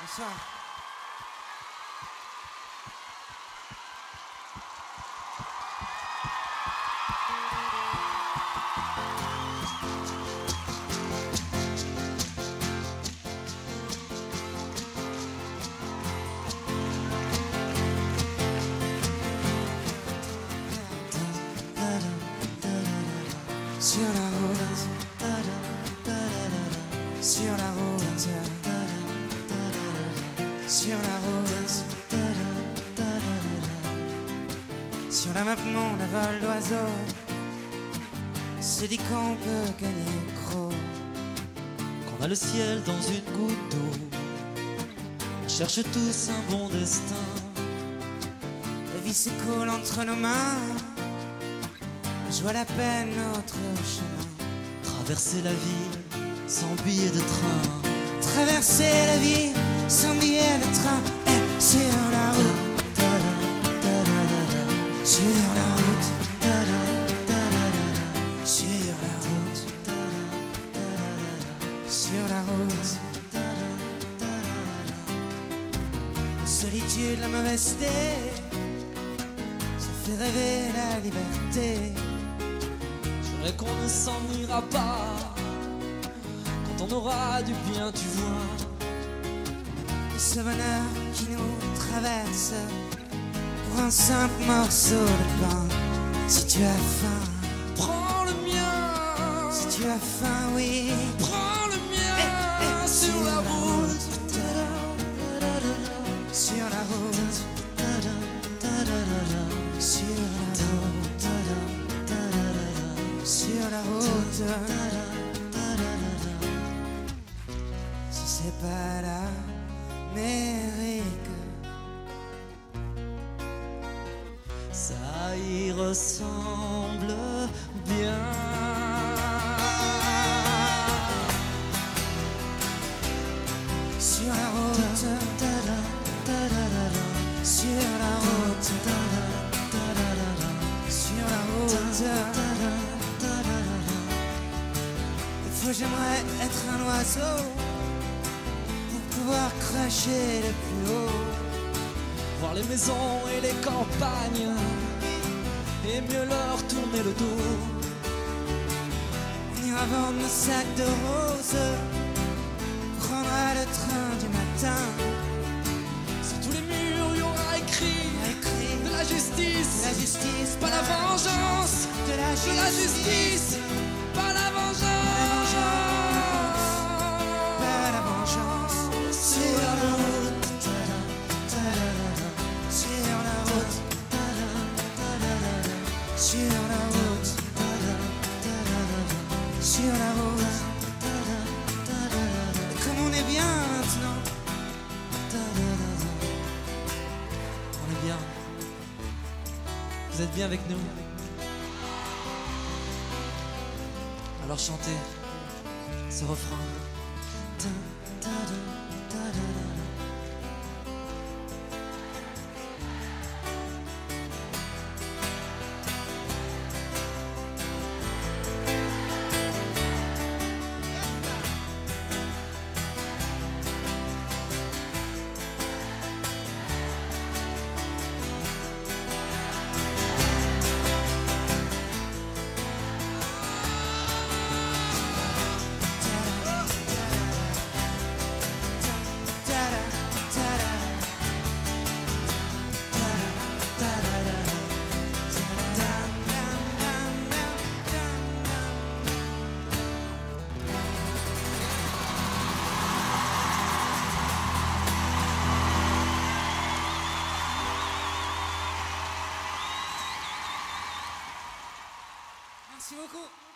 Bonsoir. Sur la route, sur la route, sur la map monde à vol d'oiseau, se dit qu'on peut gagner gros. Qu'on a le ciel dans une goutte d'eau. On cherche tous un bon destin. La vie s'écoule entre nos mains, je vois la peine notre chemin. Traverser la ville sans billet de train. Traverser la vie sans billet de train et sur la route, sur la route, sur la route, sur la route. Solitude, la mauvaise idée, ça fait rêver la liberté. J'aimerais qu'on ne s'en ira pas. Quand on aura du bien, tu vois. Ce bonheur qui nous traverse pour un simple morceau de pain. Si tu as faim, Prends le mien. si tu as faim, oui. Prends le mien. Eh, eh, sur la route. Sur la route, sur la route, sur la route. Si c'est pas Ça y ressemble bien. Sur la route, sur la route, sur la route. Des fois j'aimerais être un oiseau pouvoir cracher le plus haut. Voir les maisons et les campagnes. Et mieux leur tourner le dos. On ira vendre nos sacs de roses, prendra le train du matin. Sur tous les murs, il y aura écrit Écrit de la justice. la justice, Pas la vengeance. de la De la justice. Pas la vengeance. Sur la route, sur la route. Comme on est bien maintenant, On est bien. Vous êtes bien avec nous Alors chantez ce refrain. 種目